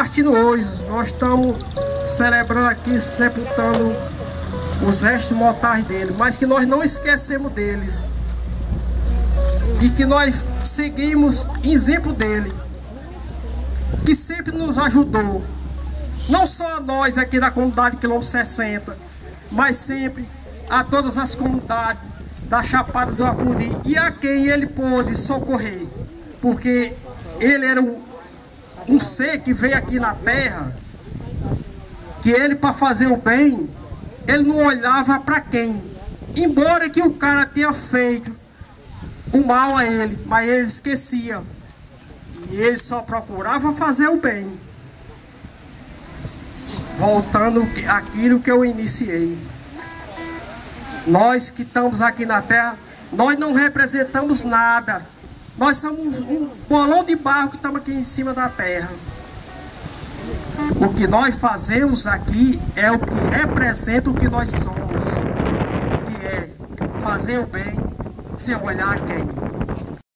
partindo hoje. Nós estamos celebrando aqui, sepultando os restos mortais dele, mas que nós não esquecemos deles. E que nós seguimos exemplo dele, que sempre nos ajudou. Não só a nós aqui da comunidade quilômetro 60, mas sempre a todas as comunidades da Chapada do Apuri e a quem ele pôde socorrer. Porque ele era um, um ser que veio aqui na terra, que ele para fazer o bem, ele não olhava para quem. Embora que o cara tenha feito o mal a ele, mas ele esquecia. E ele só procurava fazer o bem. Voltando aquilo que eu iniciei. Nós que estamos aqui na terra, nós não representamos nada. Nós somos um bolão de barro que estamos aqui em cima da terra. O que nós fazemos aqui é o que representa o que nós somos. Que é fazer o bem sem olhar quem.